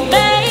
baby.